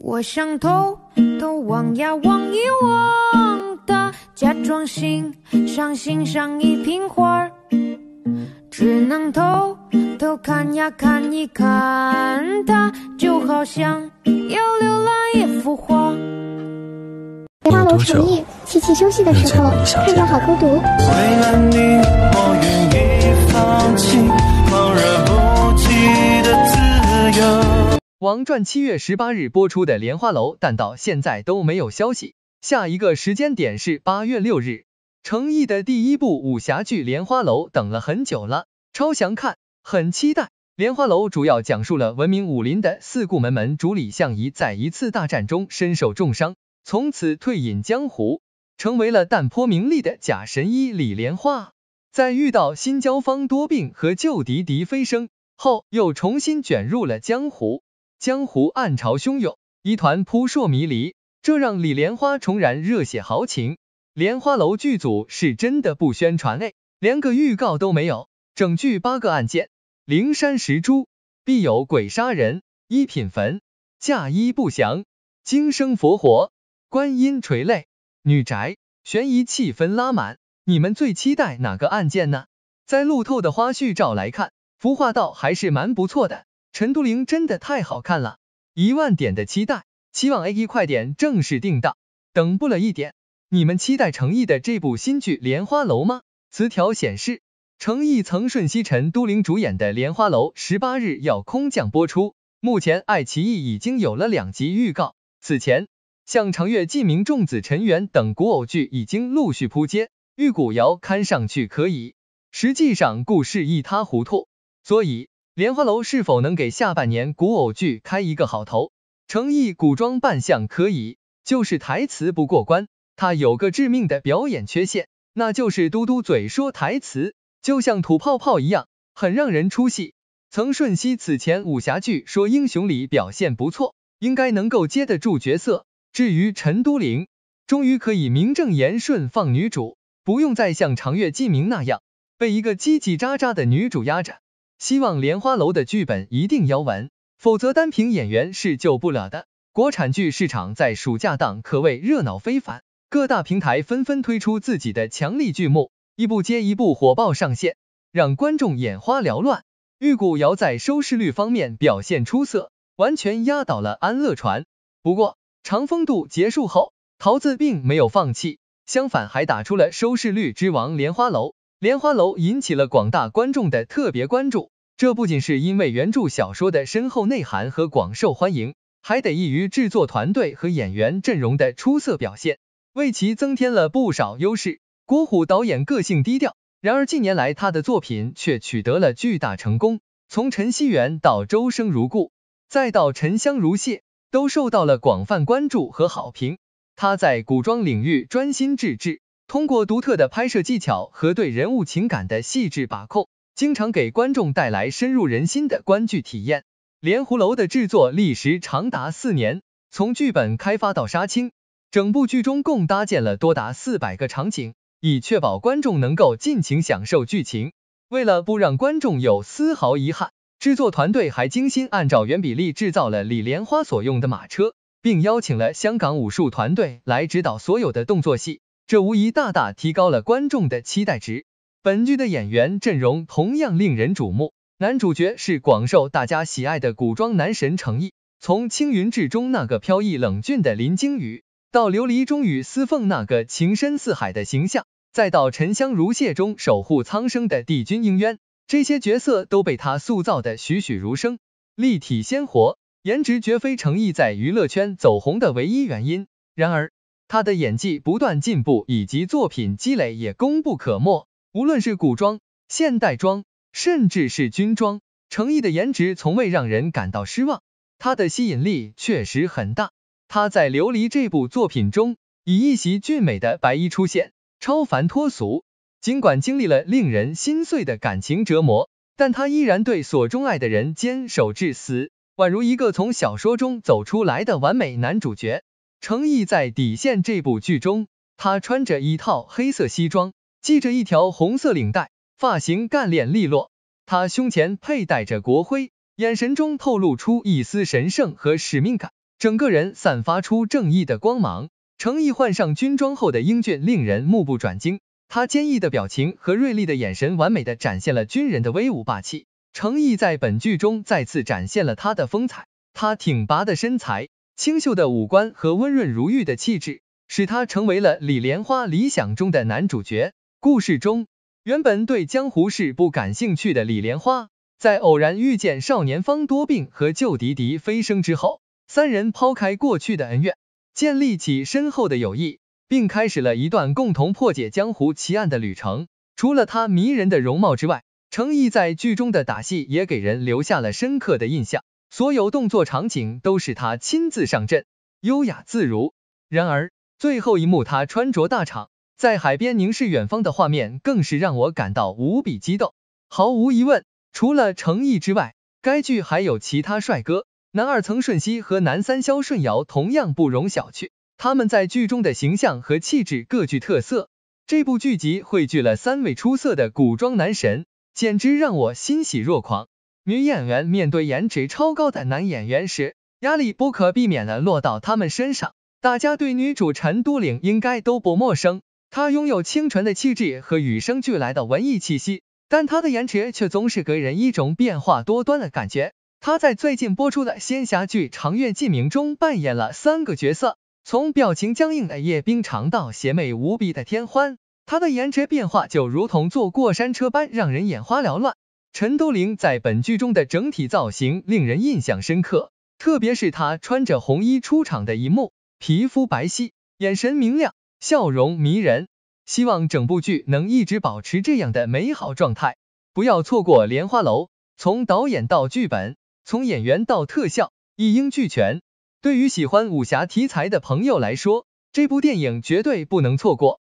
我想偷偷望呀望一望他，假装欣赏欣赏一瓶花儿，只能偷偷看呀看一看他，就好像要浏览一幅画。莲花楼成意，七七休息的时候，睡觉好孤独。为了你，我愿意放弃狂热不羁的自由。王传七月十八日播出的《莲花楼》，但到现在都没有消息。下一个时间点是八月六日，成毅的第一部武侠剧《莲花楼》等了很久了，超想看，很期待。《莲花楼》主要讲述了闻名武林的四顾门门主李相夷在一次大战中身受重伤，从此退隐江湖，成为了淡泊名利的假神医李莲花。在遇到新交方多病和旧敌狄飞升后，又重新卷入了江湖。江湖暗潮汹涌，一团扑朔迷离，这让李莲花重燃热血豪情。莲花楼剧组是真的不宣传哎，连个预告都没有。整剧八个案件：灵山石珠、必有鬼杀人、一品坟、嫁衣不祥、今生佛活、观音垂泪、女宅，悬疑气氛拉满。你们最期待哪个案件呢？在路透的花絮照来看，服化道还是蛮不错的。陈都灵真的太好看了，一万点的期待，期望 A E 快点正式定档，等不了一点。你们期待成毅的这部新剧《莲花楼》吗？词条显示，成毅曾瞬息陈都灵主演的《莲花楼》十八日要空降播出，目前爱奇艺已经有了两集预告。此前，像长月烬明、仲子陈元等古偶剧已经陆续扑街，玉骨遥看上去可以，实际上故事一塌糊涂，所以。莲花楼是否能给下半年古偶剧开一个好头？成毅古装扮相可以，就是台词不过关。他有个致命的表演缺陷，那就是嘟嘟嘴说台词，就像吐泡泡一样，很让人出戏。曾舜晞此前武侠剧说英雄里表现不错，应该能够接得住角色。至于陈都灵，终于可以名正言顺放女主，不用再像长月烬明那样被一个叽叽喳喳的女主压着。希望莲花楼的剧本一定要稳，否则单凭演员是救不了的。国产剧市场在暑假档可谓热闹非凡，各大平台纷纷推出自己的强力剧目，一部接一部火爆上线，让观众眼花缭乱。玉骨遥在收视率方面表现出色，完全压倒了安乐传。不过长风渡结束后，桃子并没有放弃，相反还打出了收视率之王莲花楼。莲花楼引起了广大观众的特别关注，这不仅是因为原著小说的深厚内涵和广受欢迎，还得益于制作团队和演员阵容的出色表现，为其增添了不少优势。郭虎导演个性低调，然而近年来他的作品却取得了巨大成功，从陈希元到周生如故，再到沉香如屑，都受到了广泛关注和好评。他在古装领域专心致志。通过独特的拍摄技巧和对人物情感的细致把控，经常给观众带来深入人心的观剧体验。莲湖楼的制作历时长达四年，从剧本开发到杀青，整部剧中共搭建了多达四百个场景，以确保观众能够尽情享受剧情。为了不让观众有丝毫遗憾，制作团队还精心按照原比例制造了李莲花所用的马车，并邀请了香港武术团队来指导所有的动作戏。这无疑大大提高了观众的期待值。本剧的演员阵容同样令人瞩目，男主角是广受大家喜爱的古装男神程毅。从青云志中那个飘逸冷峻的林惊羽，到琉璃中与司凤那个情深似海的形象，再到沉香如屑中守护苍生的帝君应渊，这些角色都被他塑造的栩栩如生，立体鲜活，颜值绝非程毅在娱乐圈走红的唯一原因。然而，他的演技不断进步，以及作品积累也功不可没。无论是古装、现代装，甚至是军装，程毅的颜值从未让人感到失望。他的吸引力确实很大。他在《琉璃》这部作品中，以一袭俊美的白衣出现，超凡脱俗。尽管经历了令人心碎的感情折磨，但他依然对所钟爱的人坚守至死，宛如一个从小说中走出来的完美男主角。程毅在《底线》这部剧中，他穿着一套黑色西装，系着一条红色领带，发型干练利落。他胸前佩戴着国徽，眼神中透露出一丝神圣和使命感。整个人散发出正义的光芒。程毅换上军装后的英俊令人目不转睛，他坚毅的表情和锐利的眼神完美的展现了军人的威武霸气。程毅在本剧中再次展现了他的风采，他挺拔的身材、清秀的五官和温润如玉的气质，使他成为了李莲花理想中的男主角。故事中，原本对江湖事不感兴趣的李莲花，在偶然遇见少年方多病和旧敌敌飞升之后，三人抛开过去的恩怨，建立起深厚的友谊，并开始了一段共同破解江湖奇案的旅程。除了他迷人的容貌之外，程毅在剧中的打戏也给人留下了深刻的印象，所有动作场景都是他亲自上阵，优雅自如。然而，最后一幕他穿着大氅，在海边凝视远方的画面，更是让我感到无比激动。毫无疑问，除了程毅之外，该剧还有其他帅哥，男二曾舜晞和男三肖顺尧同样不容小觑，他们在剧中的形象和气质各具特色。这部剧集汇聚了三位出色的古装男神。简直让我欣喜若狂。女演员面对颜值超高的男演员时，压力不可避免的落到他们身上。大家对女主陈都灵应该都不陌生，她拥有清纯的气质和与生俱来的文艺气息，但她的颜值却总是给人一种变化多端的感觉。她在最近播出的仙侠剧《长月烬明》中扮演了三个角色，从表情僵硬的叶冰裳到邪魅无比的天欢。她的颜值变化就如同坐过山车般让人眼花缭乱。陈都灵在本剧中的整体造型令人印象深刻，特别是她穿着红衣出场的一幕，皮肤白皙，眼神明亮，笑容迷人。希望整部剧能一直保持这样的美好状态，不要错过《莲花楼》。从导演到剧本，从演员到特效，一应俱全。对于喜欢武侠题材的朋友来说，这部电影绝对不能错过。